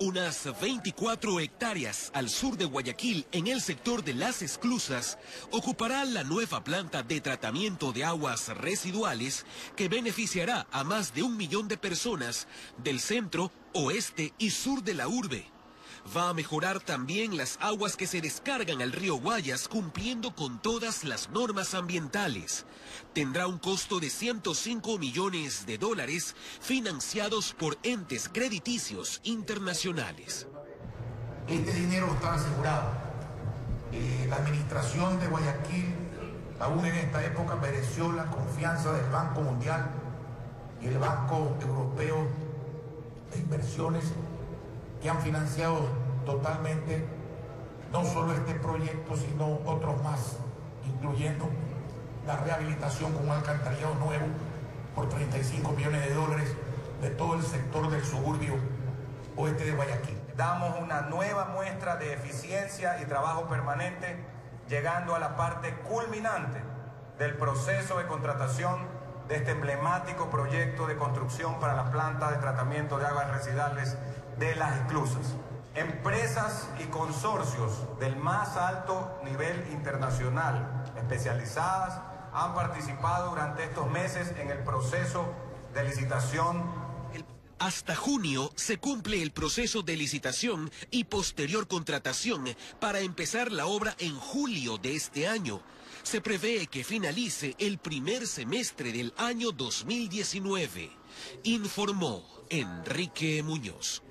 Unas 24 hectáreas al sur de Guayaquil, en el sector de Las Esclusas, ocupará la nueva planta de tratamiento de aguas residuales que beneficiará a más de un millón de personas del centro, oeste y sur de la urbe. Va a mejorar también las aguas que se descargan al río Guayas cumpliendo con todas las normas ambientales. Tendrá un costo de 105 millones de dólares financiados por entes crediticios internacionales. Este dinero está asegurado. Eh, la administración de Guayaquil, aún en esta época, mereció la confianza del Banco Mundial y el Banco Europeo de Inversiones que han financiado totalmente no solo este proyecto, sino otros más, incluyendo la rehabilitación con un alcantarillado nuevo por 35 millones de dólares de todo el sector del suburbio oeste de Guayaquil. Damos una nueva muestra de eficiencia y trabajo permanente, llegando a la parte culminante del proceso de contratación de este emblemático proyecto de construcción para la planta de tratamiento de aguas residuales de las esclusas. Empresas y consorcios del más alto nivel internacional, especializadas, han participado durante estos meses en el proceso de licitación hasta junio se cumple el proceso de licitación y posterior contratación para empezar la obra en julio de este año. Se prevé que finalice el primer semestre del año 2019, informó Enrique Muñoz.